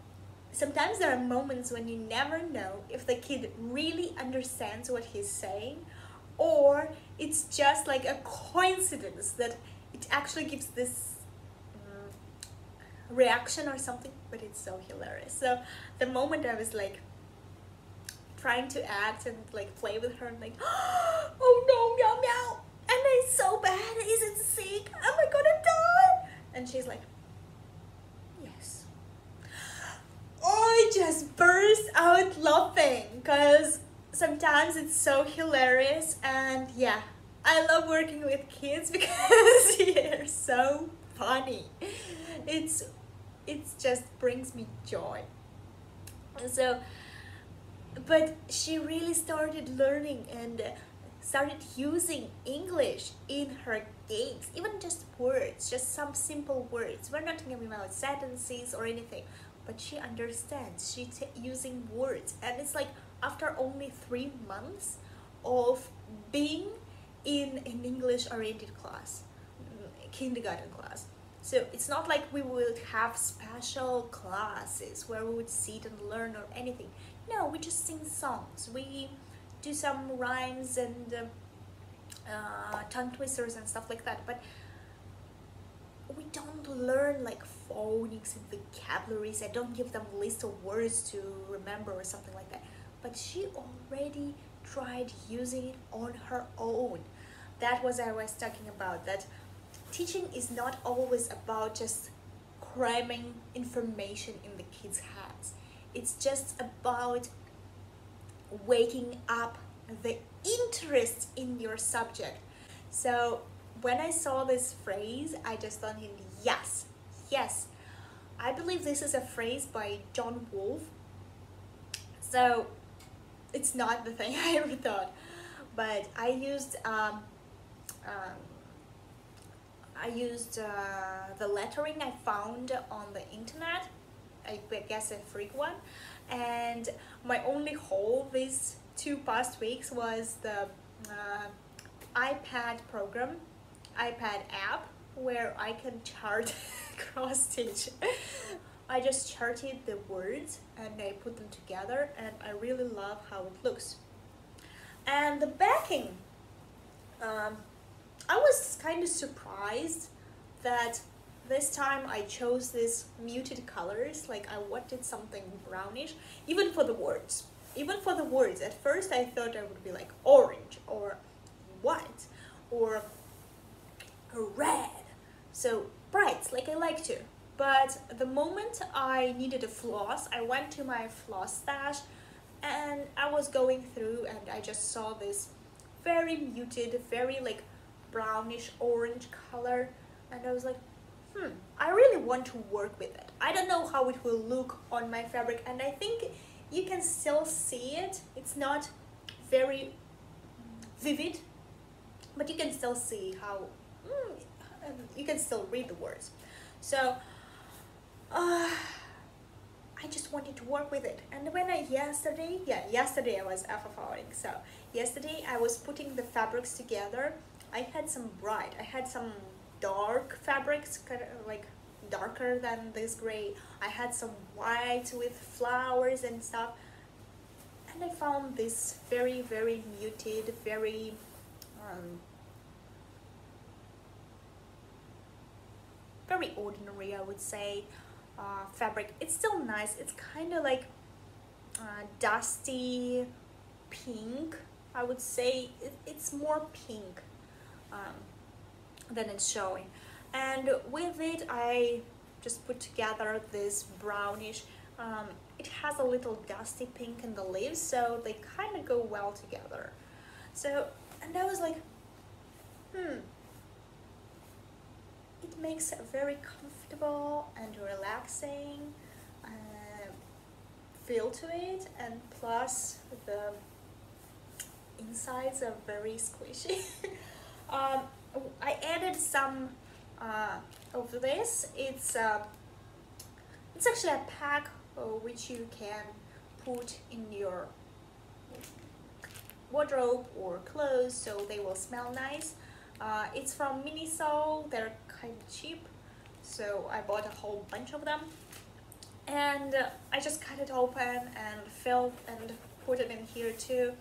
sometimes there are moments when you never know if the kid really understands what he's saying or it's just like a coincidence that it actually gives this um, reaction or something but it's so hilarious. So the moment i was like trying to act and like play with her and like oh no meow meow. And it's so bad is it sick. Am i gonna die and she's like yes i just burst out laughing because sometimes it's so hilarious and yeah I love working with kids because they're so funny. It's it just brings me joy. So but she really started learning and started using English in her games even just words just some simple words. We're not talking about sentences or anything but she understands she's using words and it's like after only three months of being in an English oriented class, kindergarten class. So it's not like we would have special classes where we would sit and learn or anything. No, we just sing songs. We do some rhymes and uh, uh, tongue twisters and stuff like that. But we don't learn like phonics and vocabularies. I don't give them a list of words to remember or something like that but she already tried using it on her own. That was I was talking about, that teaching is not always about just cramming information in the kids' heads. It's just about waking up the interest in your subject. So when I saw this phrase, I just thought, yes, yes. I believe this is a phrase by John Wolfe. So it's not the thing I ever thought. But I used um, um, I used uh, the lettering I found on the internet. I guess a free one, and my only hole these two past weeks was the uh, iPad program, iPad app where I can chart cross stitch. I just charted the words and I put them together and I really love how it looks. And the backing, um, I was kind of surprised that this time I chose these muted colors, like I wanted something brownish, even for the words. Even for the words, at first I thought I would be like orange or white or red. So bright, like I like to. But the moment I needed a floss, I went to my floss stash and I was going through and I just saw this very muted, very like brownish orange color and I was like, hmm, I really want to work with it. I don't know how it will look on my fabric and I think you can still see it. It's not very vivid, but you can still see how, you can still read the words. So uh, I just wanted to work with it. And when I yesterday, yeah, yesterday I was FFRing. So yesterday I was putting the fabrics together. I had some bright, I had some dark fabrics, kind of like darker than this gray. I had some white with flowers and stuff. And I found this very, very muted, very um, very ordinary, I would say uh, fabric. It's still nice. It's kind of like uh, dusty pink. I would say it, it's more pink um, than it's showing. And with it, I just put together this brownish. Um, it has a little dusty pink in the leaves, so they kind of go well together. So, and I was like, hmm, it makes a very comfortable and relaxing uh, feel to it and plus the insides are very squishy. um, I added some uh, of this. It's uh, it's actually a pack uh, which you can put in your wardrobe or clothes so they will smell nice. Uh, it's from Miniso. They're kind of cheap so I bought a whole bunch of them. And uh, I just cut it open and filled and put it in here too.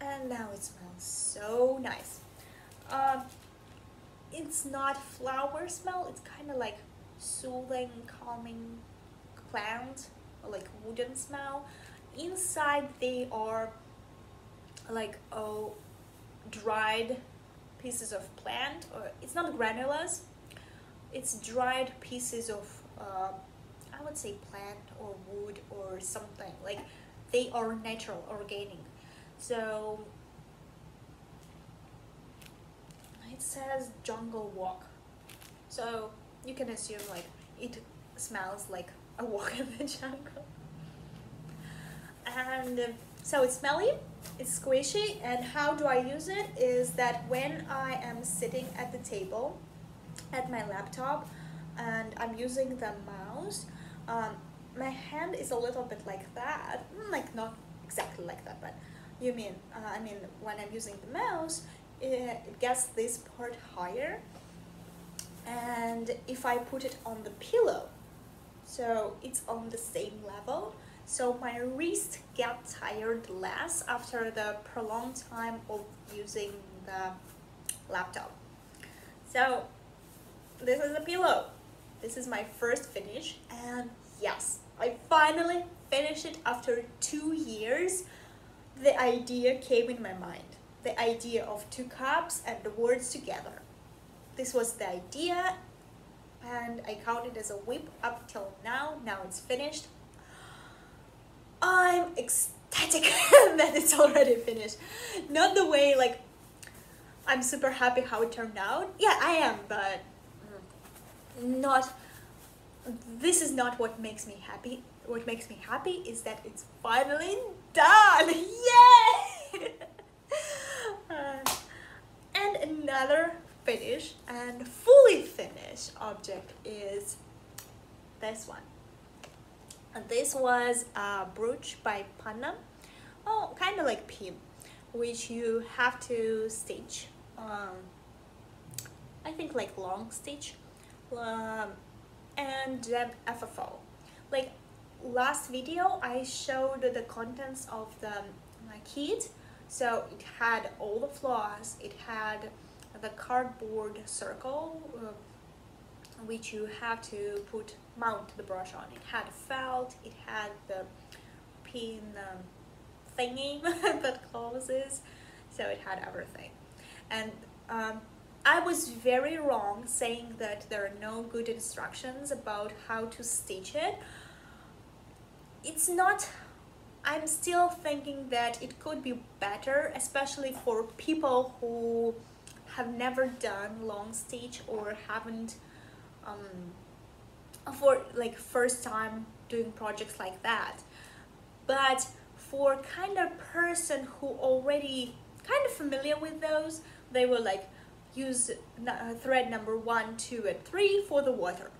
And now it smells so nice. Um, it's not flower smell it's kind of like soothing calming plant like wooden smell. Inside they are like oh dried pieces of plant or it's not granules it's dried pieces of uh, I would say plant or wood or something. Like they are natural organic. So it says jungle walk. So you can assume like it smells like a walk in the jungle. And so it's smelly it's squishy and how do I use it is that when I am sitting at the table at my laptop and I'm using the mouse um, my hand is a little bit like that like not exactly like that but you mean uh, I mean when I'm using the mouse it, it gets this part higher and if I put it on the pillow so it's on the same level so my wrist get tired less after the prolonged time of using the laptop. So this is a pillow. This is my first finish and yes I finally finished it after two years. The idea came in my mind. The idea of two cups and the words together. This was the idea and I counted as a WIP up till now. Now it's finished I'm ecstatic that it's already finished. Not the way like I'm super happy how it turned out. Yeah, I am, but not this is not what makes me happy. What makes me happy is that it's finally done. Yay! uh, and another finished and fully finished object is this one. And this was a brooch by Panna, oh, kind of like pin, which you have to stitch, um, I think like long stitch, um, and then FFO. Like last video, I showed the contents of the my kit, so it had all the floss, it had the cardboard circle, uh, which you have to put mount the brooch on. It had felt, it had the pin um, thingy that closes, so it had everything. And um, I was very wrong saying that there are no good instructions about how to stitch it. It's not, I'm still thinking that it could be better, especially for people who have never done long stitch or haven't um, for like first time doing projects like that. But for kind of person who already kind of familiar with those they will like use uh, thread number one two and three for the water.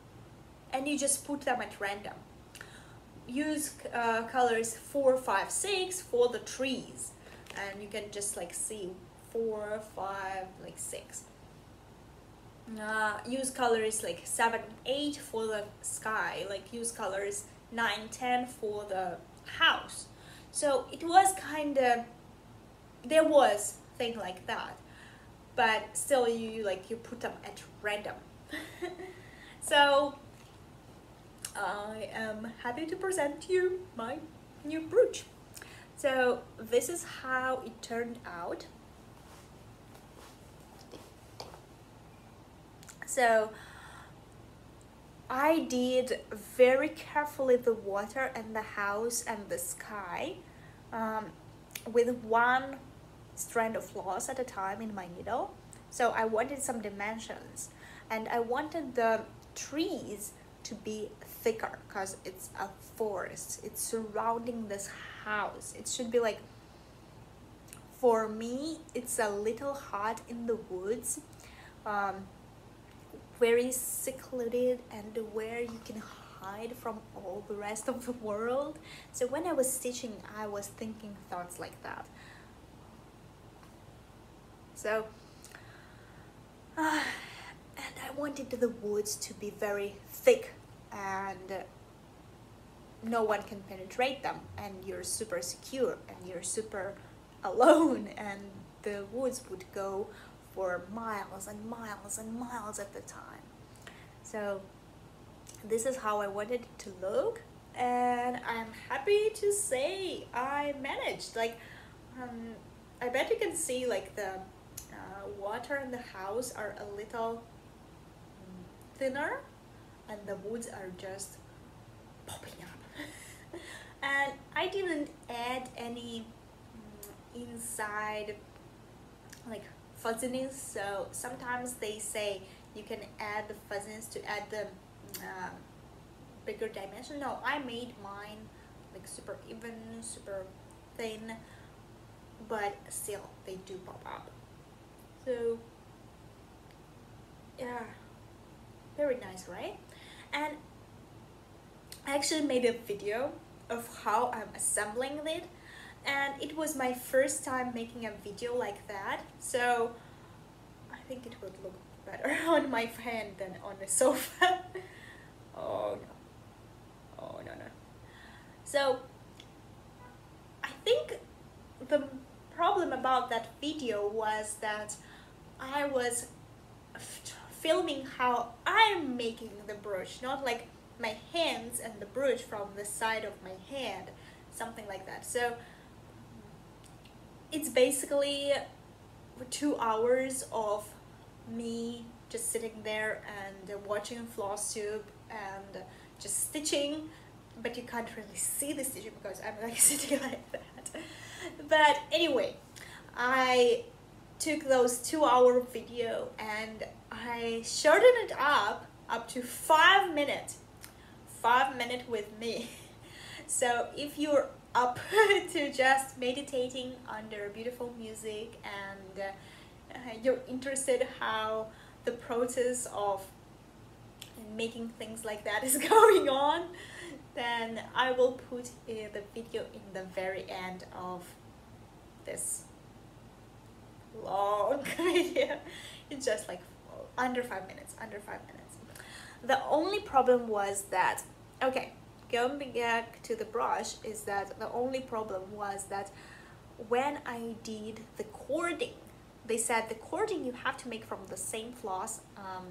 And you just put them at random. Use uh, colors four five six for the trees. And you can just like see four five like six uh, use colors like 7 8 for the sky like use colors 9 10 for the house. So it was kind of there was thing like that but still you like you put them at random. So I am happy to present you my new brooch. So this is how it turned out So I did very carefully the water and the house and the sky um, with one strand of floss at a time in my needle. So I wanted some dimensions and I wanted the trees to be thicker because it's a forest. It's surrounding this house. It should be like, for me, it's a little hot in the woods. Um, very secluded and where you can hide from all the rest of the world. So when I was stitching, I was thinking thoughts like that. So, uh, and I wanted the woods to be very thick and no one can penetrate them and you're super secure and you're super alone and the woods would go for miles and miles and miles at the time so this is how I wanted it to look and I'm happy to say I managed. Like um, I bet you can see like the uh, water in the house are a little thinner and the woods are just popping up. And I didn't add any um, inside like fuzziness so sometimes they say you can add the fuzziness to add the uh, bigger dimension. No I made mine like super even super thin but still they do pop up so yeah very nice right? And I actually made a video of how I'm assembling it and it was my first time making a video like that. So I think it would look better on my hand than on the sofa. Oh no. Oh no no. So I think the problem about that video was that I was filming how I'm making the brooch not like my hands and the brooch from the side of my hand something like that. So it's basically two hours of me just sitting there and watching Flosstube and just stitching but you can't really see the stitching because I'm like sitting like that. But anyway I took those two hour video and I shortened it up up to five minutes five minutes with me. So if you're up to just meditating under beautiful music and uh, you're interested how the process of making things like that is going on then I will put uh, the video in the very end of this long video. It's just like under five minutes under five minutes. The only problem was that okay going back to the brooch is that the only problem was that when I did the cording they said the cording you have to make from the same floss um,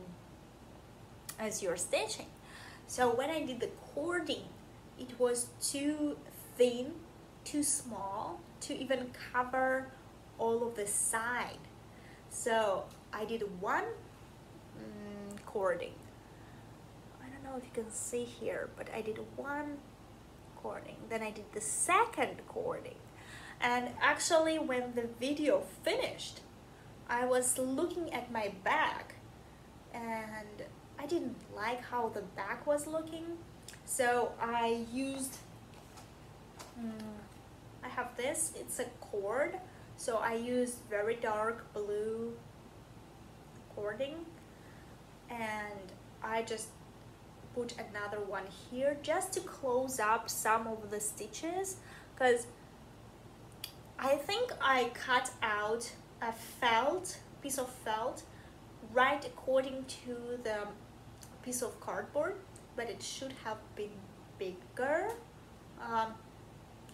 as your stitching so when I did the cording it was too thin too small to even cover all of the side so I did one mm, cording I don't know if you can see here, but I did one cording. Then I did the second cording. And actually when the video finished, I was looking at my back and I didn't like how the back was looking. So I used, um, I have this, it's a cord. So I used very dark blue cording and I just put another one here just to close up some of the stitches because I think I cut out a felt piece of felt right according to the piece of cardboard but it should have been bigger. Um,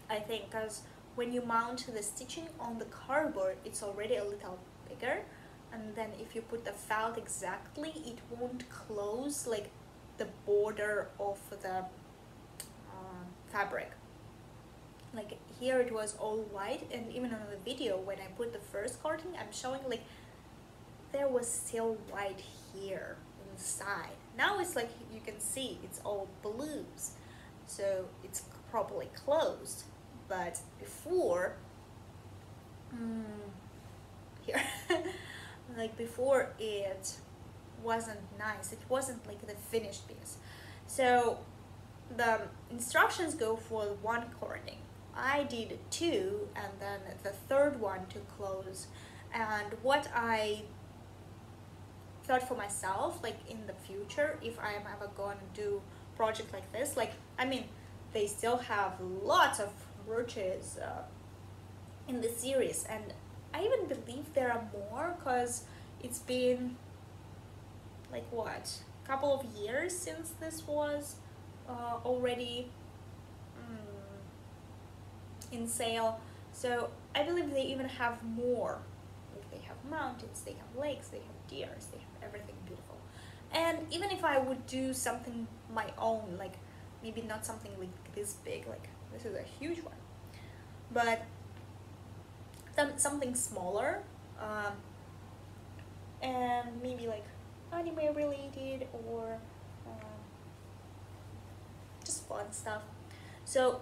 I think because when you mount the stitching on the cardboard it's already a little bigger and then if you put the felt exactly it won't close like the border of the uh, fabric. Like here it was all white and even on the video when I put the first cording I'm showing like there was still white here inside now it's like you can see it's all blues so it's properly closed but before mm, here like before it wasn't nice. It wasn't like the finished piece. So the instructions go for one cording. I did two and then the third one to close. And what I thought for myself, like in the future, if I'm ever going to do project like this, like, I mean, they still have lots of brooches uh, in the series and I even believe there are more because it's been like what couple of years since this was uh, already in sale so I believe they even have more. Like they have mountains they have lakes they have deers they have everything beautiful. And even if I would do something my own like maybe not something like this big like this is a huge one but something smaller um, and maybe like anime related or um, just fun stuff. So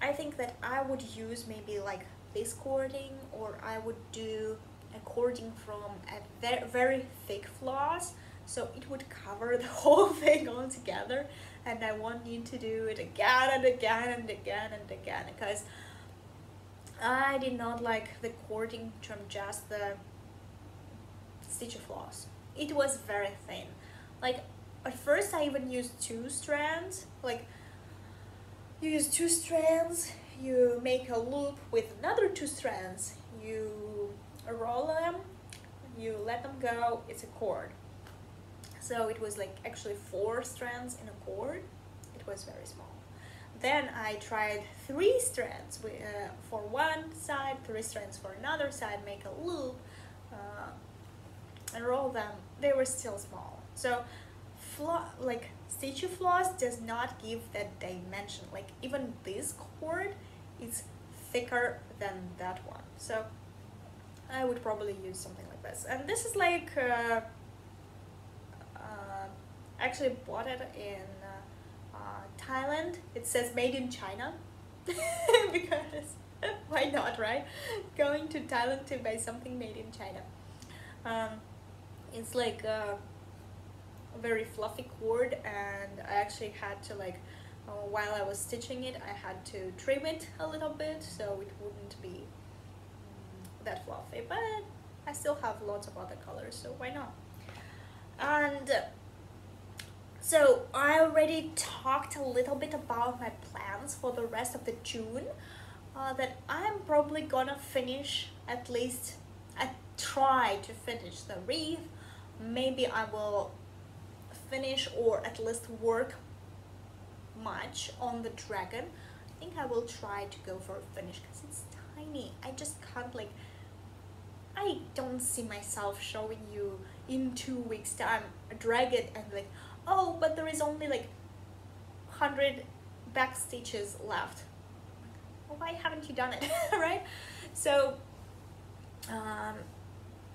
I think that I would use maybe like this cording or I would do a cording from a very, very thick floss so it would cover the whole thing all together and I want you to do it again and again and again and again because I did not like the cording from just the stitch of floss. It was very thin. Like at first I even used two strands like you use two strands you make a loop with another two strands. You roll them you let them go it's a cord so it was like actually four strands in a cord it was very small. Then I tried three strands uh, for one side three strands for another side make a loop uh, and roll them. They were still small. So like stitch floss does not give that dimension. Like even this cord is thicker than that one. So I would probably use something like this. And this is like uh, uh, actually bought it in uh, uh Thailand. It says made in China. Because why not right? Going to Thailand to buy something made in China. Um, it's like uh, very fluffy cord and I actually had to like uh, while I was stitching it I had to trim it a little bit so it wouldn't be um, that fluffy but I still have lots of other colors so why not? And so I already talked a little bit about my plans for the rest of the June uh, that I'm probably gonna finish at least I try to finish the wreath. Maybe I will finish or at least work much on the dragon I think I will try to go for a finish because it's tiny. I just can't like I don't see myself showing you in two weeks time a dragon and like oh but there is only like 100 back stitches left. Why haven't you done it? Right? So um,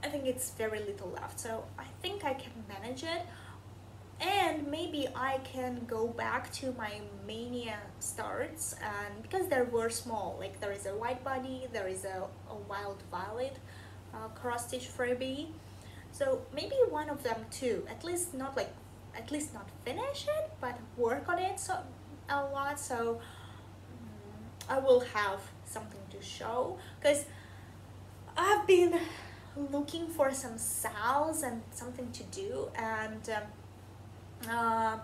I think it's very little left. So I think I can manage it and maybe I can go back to my Maynia starts and because they were small like there is a white body there is a, a wild violet uh, cross stitch freebie so maybe one of them too at least not like at least not finish it but work on it so a lot. So um, I will have something to show because I've been looking for some sales and something to do and um, uh,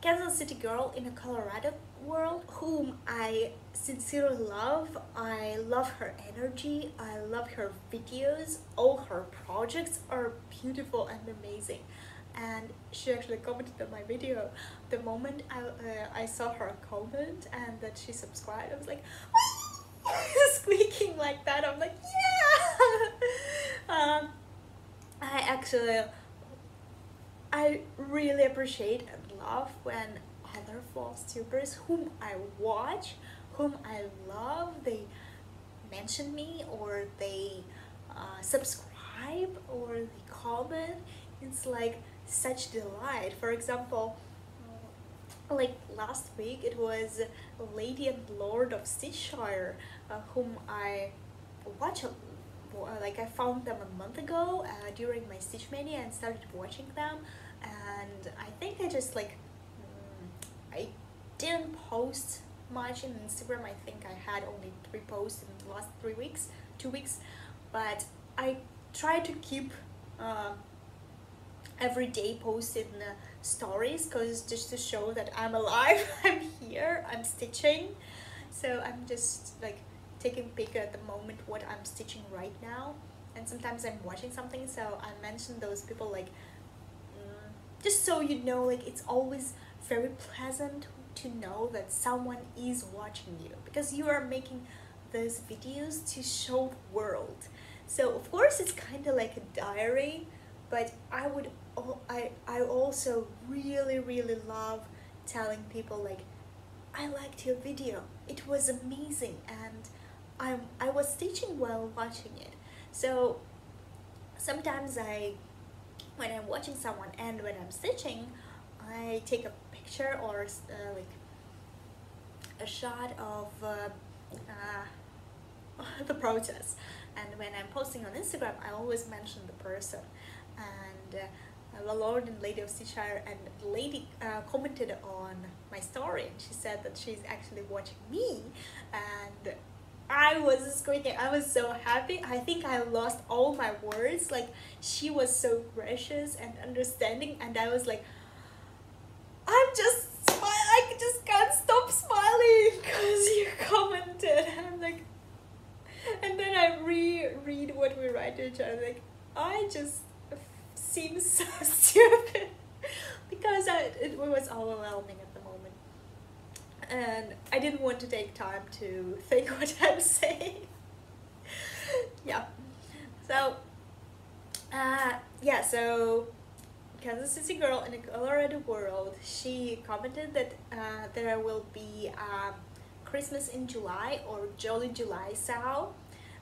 Kansas City girl in a Colorado world whom I sincerely love. I love her energy. I love her videos. All her projects are beautiful and amazing. And she actually commented on my video. The moment I, uh, I saw her comment and that she subscribed, I was like, squeaking like that. I'm like, yeah! um, I actually I really appreciate and love when other Flosstubers whom I watch, whom I love, they mention me or they uh, subscribe or they comment. It's like such delight. For example, like last week it was Lady and Lord of Stitchshire uh, whom I watch like I found them a month ago uh, during my Stitch Maynia and started watching them and I think I just like mm, I didn't post much in Instagram. I think I had only three posts in the last three weeks two weeks. But I try to keep uh, every day posting uh, stories because just to show that I'm alive I'm here I'm stitching. So I'm just like taking picture at the moment what I'm stitching right now. And sometimes I'm watching something so I mention those people like just so you know like it's always very pleasant to know that someone is watching you because you are making those videos to show the world. So of course it's kind of like a diary but I would I, I also really really love telling people like I liked your video. It was amazing and I'm, I was teaching while watching it. So sometimes I when I'm watching someone and when I'm stitching I take a picture or uh, like a shot of uh, uh, the process. And when I'm posting on Instagram I always mention the person. And uh, the Lord and Lady of Stitchshire and lady uh, commented on my story. And she said that she's actually watching me. And I was screaming I was so happy. I think I lost all my words. Like she was so gracious and understanding and I was like I'm just smile I just can't stop smiling because you commented and I'm like and then I reread what we write to each other like I just seem so stupid because I, it was overwhelming and I didn't want to take time to think what I'm saying. Yeah. So uh, yeah so Kansas City girl in a Colorado world she commented that uh, there will be um, Christmas in July or Jolly July SAL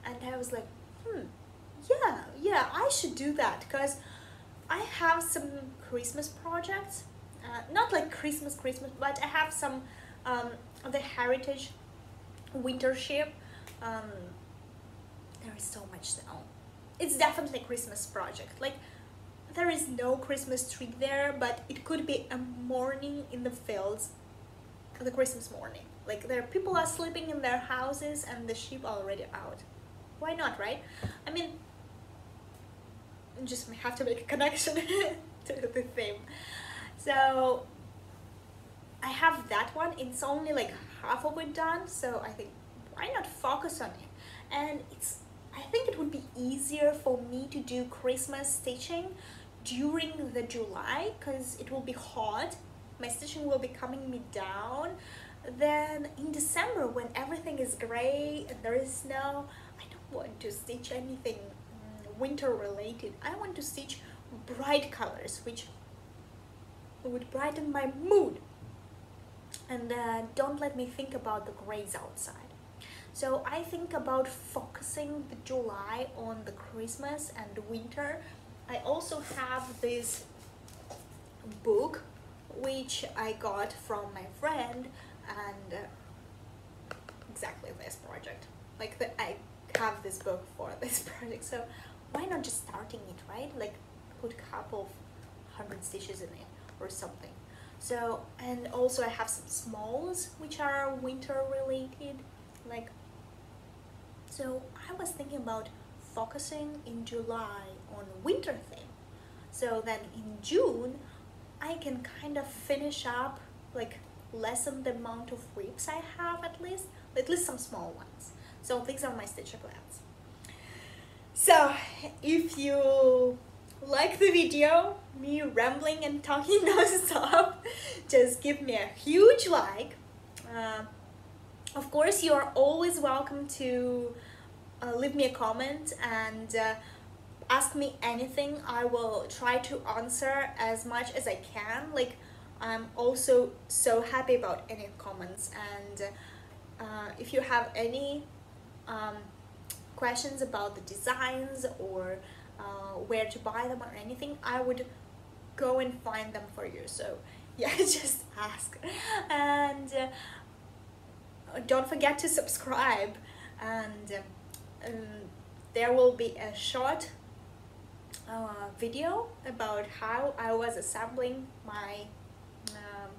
and I was like hmm yeah yeah I should do that because I have some Christmas projects. Uh, not like Christmas Christmas but I have some um, the heritage winter ship um, there is so much it's definitely a Christmas project like there is no Christmas tree there, but it could be a morning in the fields, the Christmas morning. Like there, people are sleeping in their houses and the sheep already out. Why not, right? I mean, just have to make a connection to the theme. So I have that one. It's only like half of it done, so I think why not focus on it? And it's I think it would be easier for me to do Christmas stitching during the July because it will be hot my stitching will be coming me down then in December when everything is gray and there is snow I don't want to stitch anything mm, winter related I want to stitch bright colors which would brighten my mood and uh, don't let me think about the grays outside. So I think about focusing the July on the Christmas and the winter. I also have this book which I got from my friend and uh, exactly this project. Like the, I have this book for this project so why not just starting it right? Like put a couple of hundred stitches in it or something so and also I have some smalls which are winter related like so I was thinking about focusing in July on winter theme. So then in June, I can kind of finish up, like lessen the amount of WIPs I have at least, at least some small ones. So these are my stitcher plans. So if you like the video, me rambling and talking non-stop, just give me a huge like. Uh, of course, you are always welcome to uh, leave me a comment and uh, ask me anything. I will try to answer as much as I can. Like I'm also so happy about any comments. And uh, if you have any um, questions about the designs or uh, where to buy them or anything I would go and find them for you. So yeah just ask. And uh, don't forget to subscribe. And um, there will be a short uh, video about how I was assembling my um,